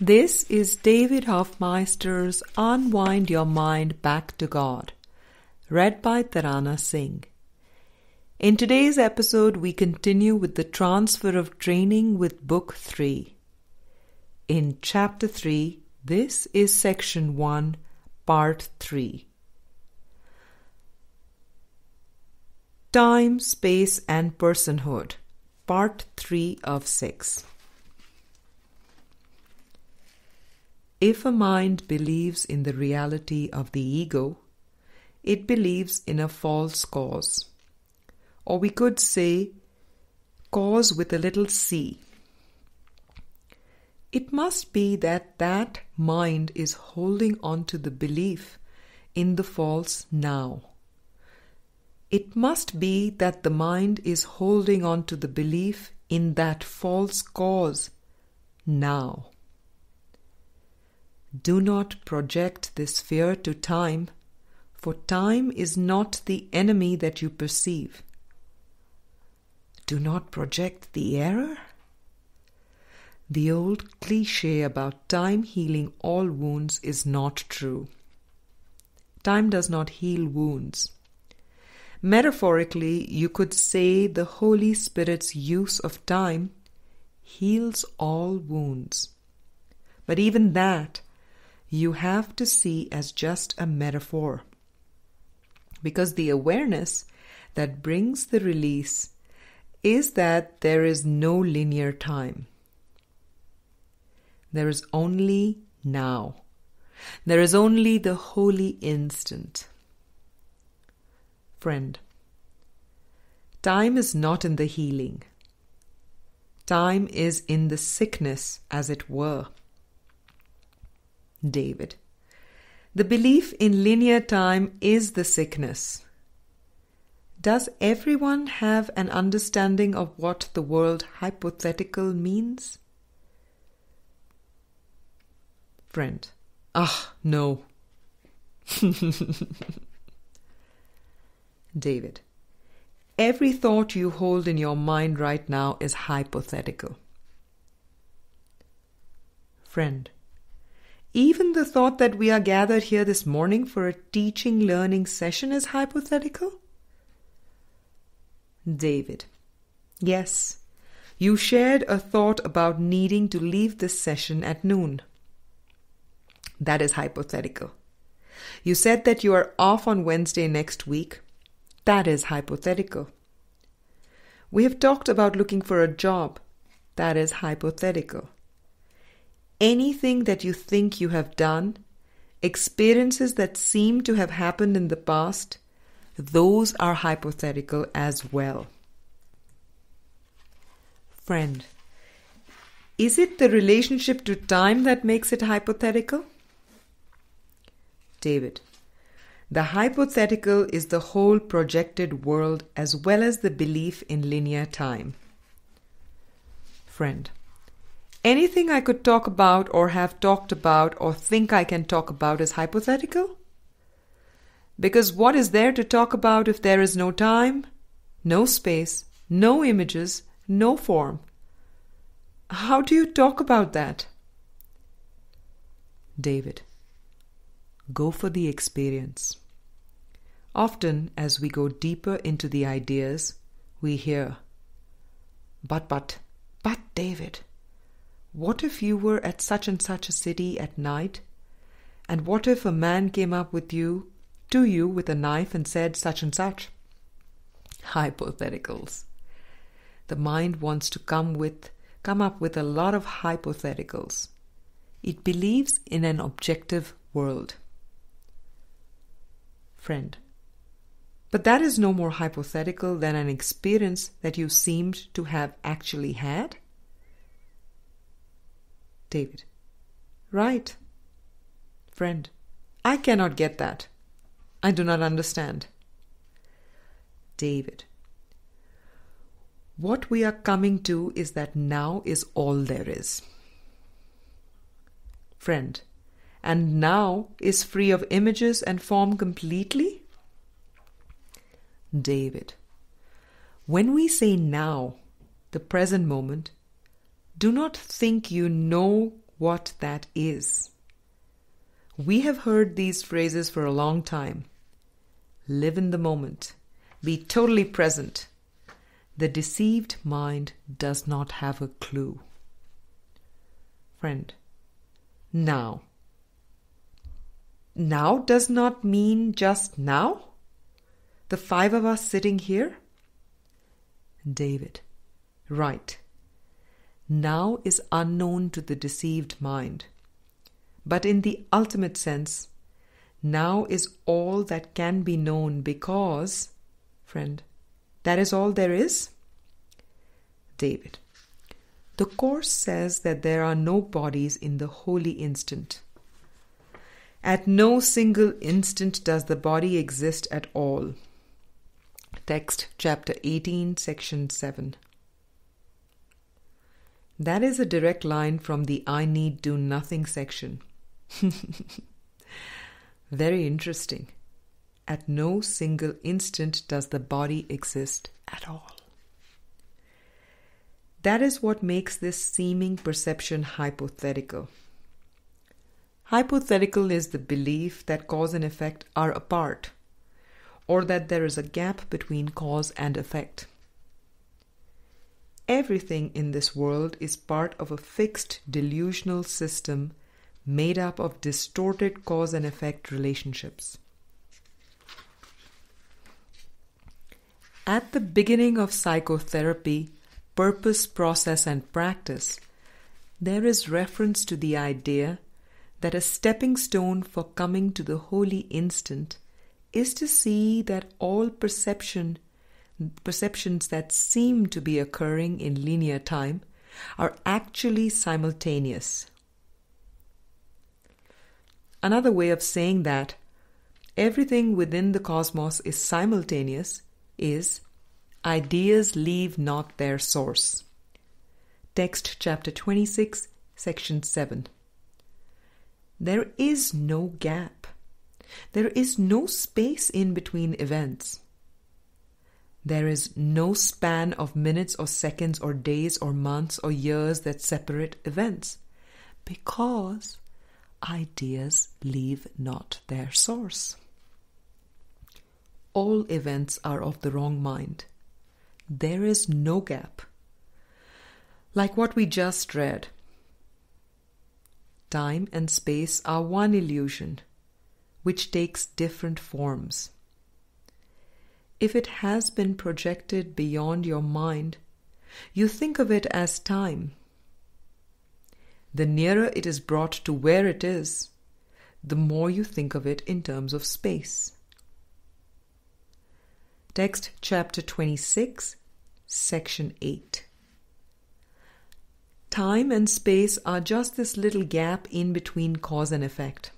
This is David Hoffmeister's Unwind Your Mind Back to God, read by Tarana Singh. In today's episode, we continue with the transfer of training with Book 3. In Chapter 3, this is Section 1, Part 3. Time, Space, and Personhood, Part 3 of 6. If a mind believes in the reality of the ego, it believes in a false cause. Or we could say, cause with a little c. It must be that that mind is holding on to the belief in the false now. It must be that the mind is holding on to the belief in that false cause now. Do not project this fear to time, for time is not the enemy that you perceive. Do not project the error? The old cliche about time healing all wounds is not true. Time does not heal wounds. Metaphorically, you could say the Holy Spirit's use of time heals all wounds. But even that you have to see as just a metaphor. Because the awareness that brings the release is that there is no linear time. There is only now. There is only the holy instant. Friend, time is not in the healing. Time is in the sickness, as it were. David. The belief in linear time is the sickness. Does everyone have an understanding of what the word hypothetical means? Friend. Ah, no. David. Every thought you hold in your mind right now is hypothetical. Friend. Even the thought that we are gathered here this morning for a teaching learning session is hypothetical? David. Yes, you shared a thought about needing to leave this session at noon. That is hypothetical. You said that you are off on Wednesday next week. That is hypothetical. We have talked about looking for a job. That is hypothetical anything that you think you have done, experiences that seem to have happened in the past, those are hypothetical as well. Friend, is it the relationship to time that makes it hypothetical? David, the hypothetical is the whole projected world as well as the belief in linear time. Friend, anything I could talk about or have talked about or think I can talk about is hypothetical? Because what is there to talk about if there is no time, no space, no images, no form? How do you talk about that? David. Go for the experience. Often, as we go deeper into the ideas, we hear, But, but, but, David. What if you were at such and such a city at night? And what if a man came up with you, to you with a knife and said such and such? Hypotheticals. The mind wants to come with come up with a lot of hypotheticals. It believes in an objective world. Friend. But that is no more hypothetical than an experience that you seemed to have actually had? David. Right. Friend. I cannot get that. I do not understand. David. What we are coming to is that now is all there is. Friend. And now is free of images and form completely? David. When we say now, the present moment, do not think you know what that is. We have heard these phrases for a long time. Live in the moment. Be totally present. The deceived mind does not have a clue. Friend, now. Now does not mean just now? The five of us sitting here? David, right. Now is unknown to the deceived mind. But in the ultimate sense, now is all that can be known because, friend, that is all there is? David, the Course says that there are no bodies in the holy instant. At no single instant does the body exist at all. Text chapter 18, section 7. That is a direct line from the I need do nothing section. Very interesting. At no single instant does the body exist at all. That is what makes this seeming perception hypothetical. Hypothetical is the belief that cause and effect are apart, or that there is a gap between cause and effect. Everything in this world is part of a fixed delusional system made up of distorted cause and effect relationships. At the beginning of psychotherapy, purpose, process, and practice, there is reference to the idea that a stepping stone for coming to the holy instant is to see that all perception perceptions that seem to be occurring in linear time are actually simultaneous. Another way of saying that everything within the cosmos is simultaneous is Ideas leave not their source. Text chapter 26, section 7. There is no gap. There is no space in between events. There is no span of minutes or seconds or days or months or years that separate events because ideas leave not their source. All events are of the wrong mind. There is no gap. Like what we just read. Time and space are one illusion, which takes different forms. If it has been projected beyond your mind, you think of it as time. The nearer it is brought to where it is, the more you think of it in terms of space. Text chapter 26, section 8. Time and space are just this little gap in between cause and effect.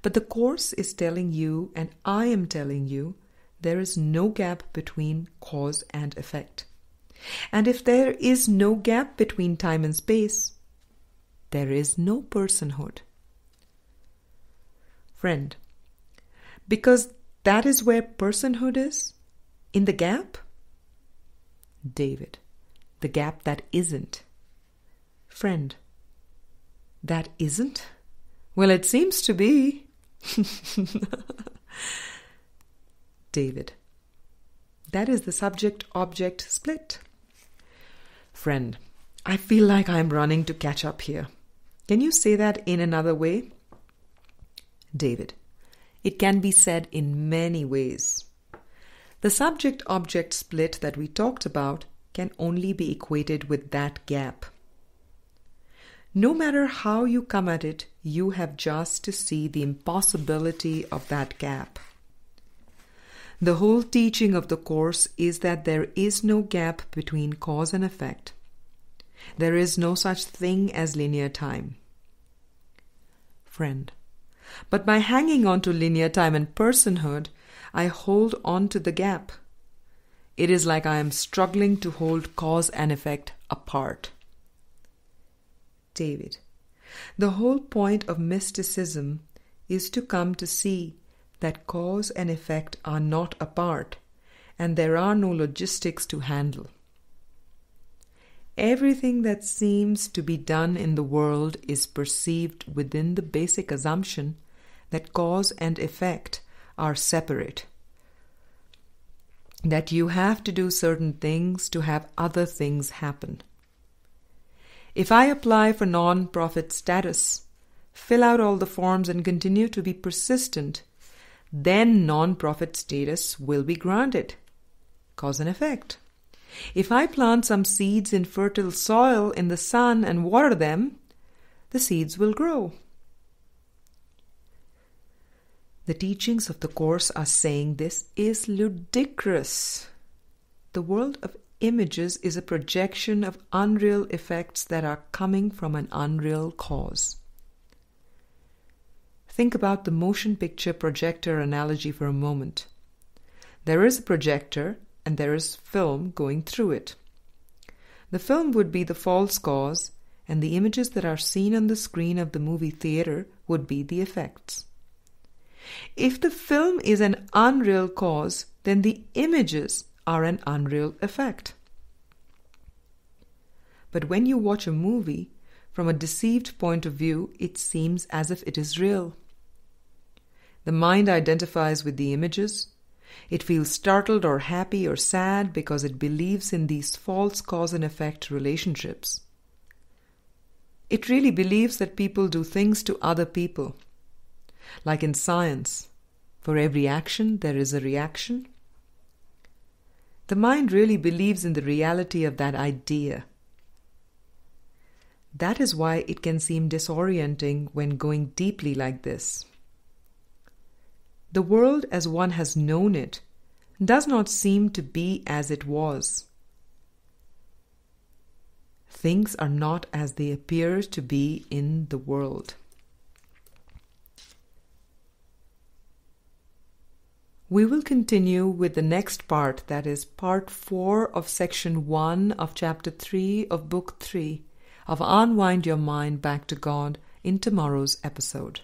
But the Course is telling you, and I am telling you, there is no gap between cause and effect. And if there is no gap between time and space, there is no personhood. Friend, because that is where personhood is? In the gap? David, the gap that isn't. Friend, that isn't? Well, it seems to be. David, that is the subject object split. Friend, I feel like I'm running to catch up here. Can you say that in another way? David, it can be said in many ways. The subject object split that we talked about can only be equated with that gap. No matter how you come at it, you have just to see the impossibility of that gap. The whole teaching of the Course is that there is no gap between cause and effect. There is no such thing as linear time. Friend, but by hanging on to linear time and personhood, I hold on to the gap. It is like I am struggling to hold cause and effect apart. David, the whole point of mysticism is to come to see that cause and effect are not apart and there are no logistics to handle. everything that seems to be done in the world is perceived within the basic assumption that cause and effect are separate. That you have to do certain things to have other things happen. If I apply for non profit status, fill out all the forms, and continue to be persistent, then non profit status will be granted. Cause and effect. If I plant some seeds in fertile soil in the sun and water them, the seeds will grow. The teachings of the Course are saying this is ludicrous. The world of images is a projection of unreal effects that are coming from an unreal cause. Think about the motion picture projector analogy for a moment. There is a projector and there is film going through it. The film would be the false cause, and the images that are seen on the screen of the movie theater would be the effects. If the film is an unreal cause, then the images are an unreal effect. But when you watch a movie, from a deceived point of view, it seems as if it is real. The mind identifies with the images, it feels startled or happy or sad because it believes in these false cause and effect relationships. It really believes that people do things to other people. Like in science, for every action there is a reaction. The mind really believes in the reality of that idea. That is why it can seem disorienting when going deeply like this. The world as one has known it does not seem to be as it was. Things are not as they appear to be in the world. We will continue with the next part, that is part 4 of section 1 of chapter 3 of book 3 of Unwind Your Mind Back to God in tomorrow's episode.